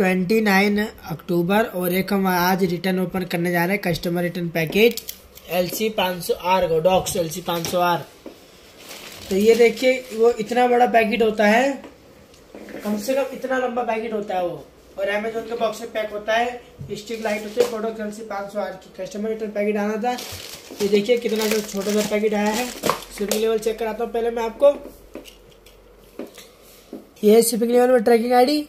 Twenty nine अक्टूबर और एक हम आज रिटर्न ओपन करने जा रहे हैं customer return package L C पाँच सौ आर को डॉक्स एल सी पाँच सौ आर तो ये देखिए, वो इतना बड़ा पैकेट होता है, कम से कम इतना लंबा पैकेट होता है वो। और अमेजोन के बॉक्स में पैक होता है स्टिक लाइट होती है एल सी पाँच सौ आर की कस्टमर रिटर्न पैकेट आना था। ये देखिए कितना छोटा सा पैकेट आया है शिपिंग लेवल चेक कराता हूँ पहले मैं आपको। ये शिपिंग लेवल में ट्रैकिंग आईडी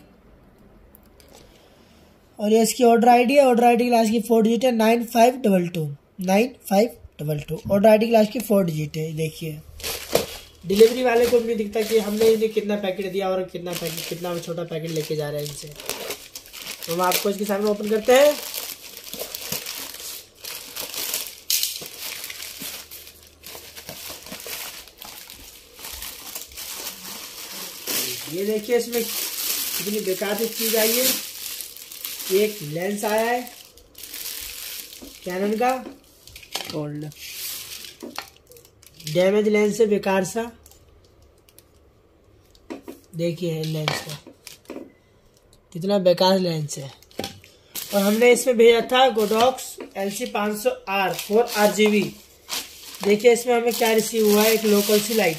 और ये इसकी ऑर्डर आईडी है ऑर्डर आईडी क्लास की फोर डिजिट है nine five double two nine five double two order ID class की फोर डिजिट है, देखिए। डिलीवरी वाले को भी दिखता कि हमने इन्हें कितना पैकेट दिया और कितना पैकेट कितना छोटा पैकेट लेके जा रहे हैं इनसे। तो हम आपको इसके सामने ओपन करते हैं। ये देखिए इसमें कितनी बेकार चीज़ आई है। एक लेंस आया है। कैनन का। गोल्ड डैमेज लेंस है बेकार सा। देखिए लेंस का। कितना बेकार लेंस है। और हमने इसमें भेजा था गोडॉक्स एल सी पाँच सौ R four R G B देखिए इसमें हमें क्या रिसीव हुआ है एक लोकल सी लाइट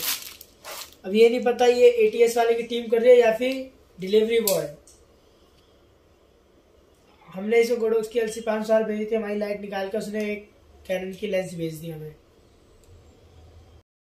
अब ये नहीं पता ये एटीएस वाले की टीम कर रही है या फिर डिलीवरी बॉय हमने इसको गोडोक्स की एल सी पाँच सौ आर भेजी थी, हमारी लाइट निकाल कर उसने एक कैनन की लेंस भेज दी हमें।